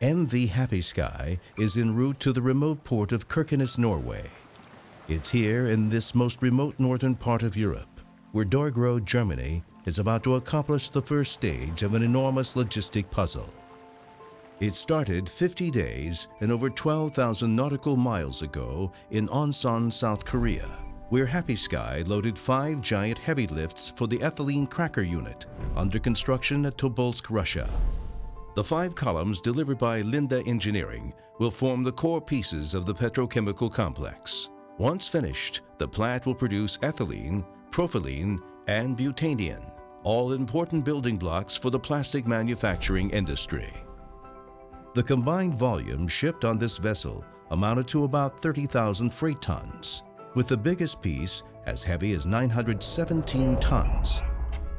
MV Happy Sky is en route to the remote port of Kirkenes, Norway. It's here in this most remote northern part of Europe, where deugro, Germany, is about to accomplish the first stage of an enormous logistic puzzle. It started 50 days and over 12,000 nautical miles ago in Onsan, South Korea, where Happy Sky loaded five giant heavy lifts for the ethylene cracker unit under construction at Tobolsk, Russia. The five columns delivered by Linde Engineering will form the core pieces of the petrochemical complex. Once finished, the plant will produce ethylene, propylene, and butadiene, all important building blocks for the plastic manufacturing industry. The combined volume shipped on this vessel amounted to about 30,000 freight tons, with the biggest piece as heavy as 917 tons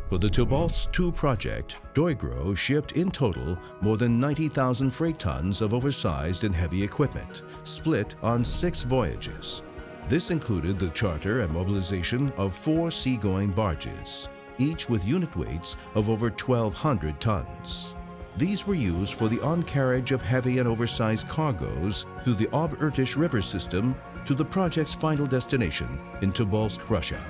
for the Tobolsk 2 project, deugro shipped in total more than 90,000 freight tons of oversized and heavy equipment, split on six voyages. This included the charter and mobilization of four seagoing barges, each with unit weights of over 1,200 tons. These were used for the on-carriage of heavy and oversized cargoes through the Ob-Irtysh River system to the project's final destination in Tobolsk, Russia.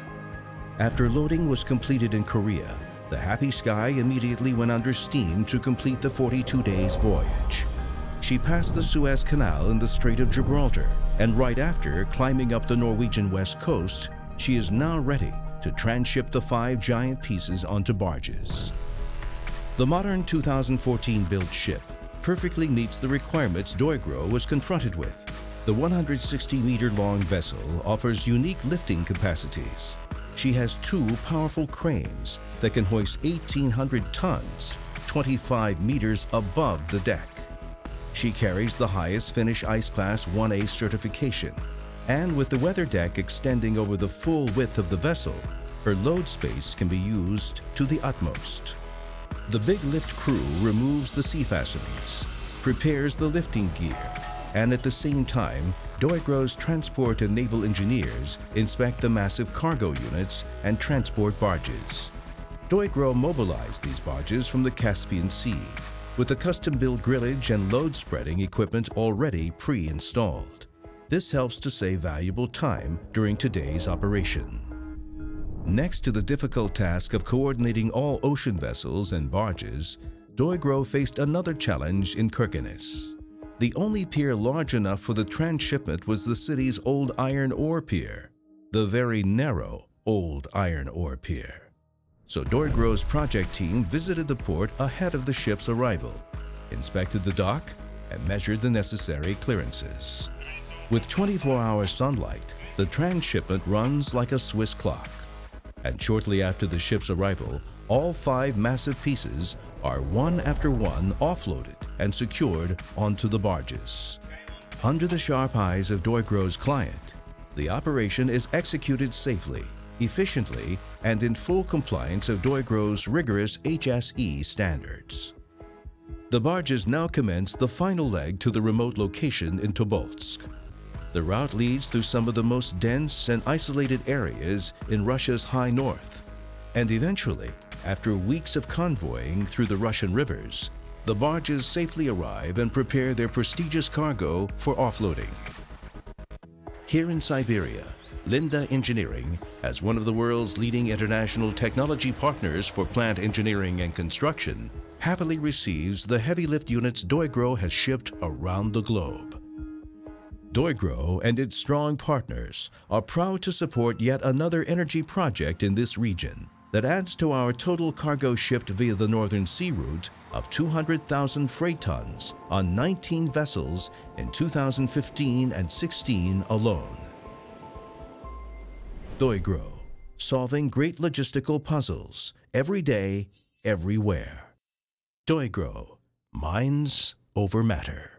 After loading was completed in Korea, the Happy Sky immediately went under steam to complete the 42 days voyage. She passed the Suez Canal in the Strait of Gibraltar, and right after climbing up the Norwegian west coast, she is now ready to transship the five giant pieces onto barges. The modern 2014-built ship perfectly meets the requirements deugro was confronted with. The 160-meter-long vessel offers unique lifting capacities, she has two powerful cranes that can hoist 1,800 tons, 25 meters above the deck. She carries the highest Finnish Ice Class 1A certification, and with the weather deck extending over the full width of the vessel, her load space can be used to the utmost. The big lift crew removes the sea fastenings, prepares the lifting gear, and at the same time deugro's transport and naval engineers inspect the massive cargo units and transport barges. deugro mobilized these barges from the Caspian Sea with the custom-built grillage and load spreading equipment already pre-installed. This helps to save valuable time during today's operation. Next to the difficult task of coordinating all ocean vessels and barges, deugro faced another challenge in Kirkenes. The only pier large enough for the transshipment was the city's old iron ore pier, the very narrow old iron ore pier. So deugro's project team visited the port ahead of the ship's arrival, inspected the dock, and measured the necessary clearances. With 24-hour sunlight, the transshipment runs like a Swiss clock. And shortly after the ship's arrival, all five massive pieces are one after one offloaded and secured onto the barges. Under the sharp eyes of deugro's client, the operation is executed safely, efficiently, and in full compliance of deugro's rigorous HSE standards. The barges now commence the final leg to the remote location in Tobolsk. The route leads through some of the most dense and isolated areas in Russia's high north, and eventually, after weeks of convoying through the Russian rivers, the barges safely arrive and prepare their prestigious cargo for offloading. Here in Siberia, Linde Engineering, as one of the world's leading international technology partners for plant engineering and construction, happily receives the heavy lift units deugro has shipped around the globe. deugro and its strong partners are proud to support yet another energy project in this region that adds to our total cargo shipped via the Northern Sea Route of 200,000 freight tons on 19 vessels in 2015 and 16 alone. deugro, solving great logistical puzzles every day, everywhere. deugro, minds over matter.